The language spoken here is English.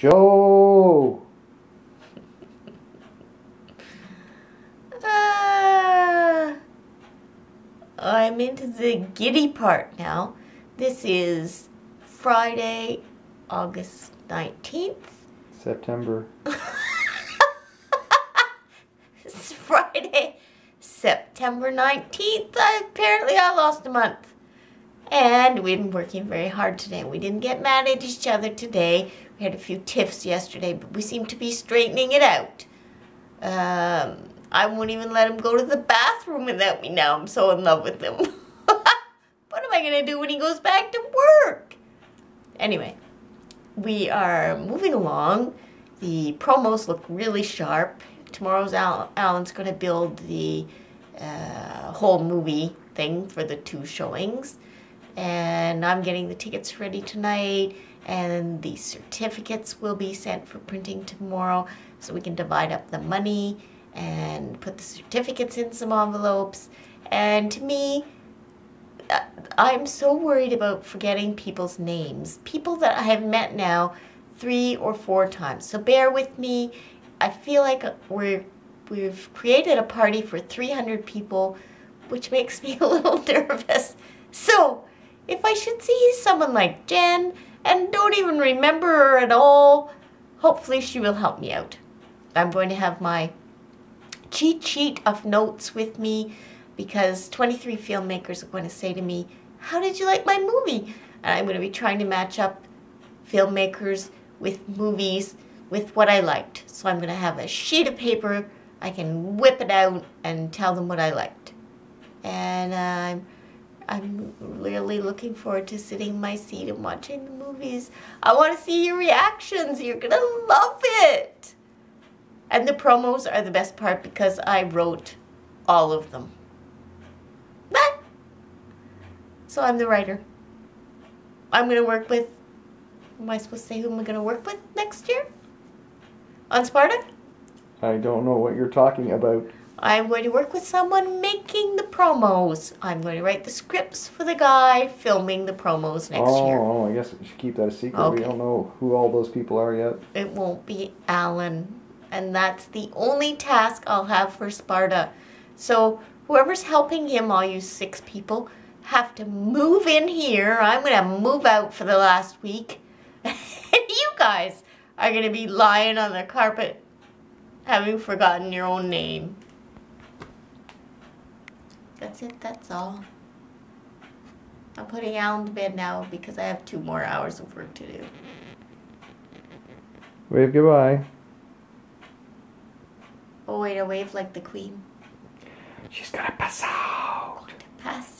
Jo! Uh, I'm into the giddy part now. This is Friday, August 19th. September. It's Friday, September 19th. Apparently, I lost a month. And we've been working very hard today. We didn't get mad at each other today. We had a few tiffs yesterday, but we seem to be straightening it out. Um, I won't even let him go to the bathroom without me now. I'm so in love with him. what am I going to do when he goes back to work? Anyway, we are moving along. The promos look really sharp. Tomorrow's Al- Alan's going to build the uh, whole movie thing for the two showings. And I'm getting the tickets ready tonight. And the certificates will be sent for printing tomorrow so we can divide up the money and put the certificates in some envelopes. And to me, uh, I'm so worried about forgetting people's names. People that I have met now three or four times. So bear with me. I feel like we're we've created a party for 300 people, which makes me a little nervous. I should see someone like Jen and don't even remember her at all, hopefully she will help me out. I'm going to have my cheat sheet of notes with me because 23 filmmakers are going to say to me, How did you like my movie? And I'm going to be trying to match up filmmakers with movies with what I liked. So I'm going to have a sheet of paper. I can whip it out and tell them what I liked. And I'm, I'm really looking forward to sitting in my seat and watching the movies. I want to see your reactions. You're going to love it. And the promos are the best part because I wrote all of them. But, so I'm the writer. I'm going to work with, am I supposed to say who am I going to work with next year? On Sparta? I don't know what you're talking about. I'm going to work with someone making the promos. I'm going to write the scripts for the guy filming the promos next oh, year. oh, I guess we should keep that a secret. Okay. We don't know who all those people are yet. It won't be Alan. And that's the only task I'll have for Sparta. So whoever's helping him, all you six people, have to move in here. I'm going to move out for the last week. and you guys are going to be lying on the carpet having forgotten your own name. That's it, that's all. I'm putting Alan to bed now because I have two more hours of work to do. Wave goodbye. Oh wait, a wave like the queen. She's gonna pass out. Pass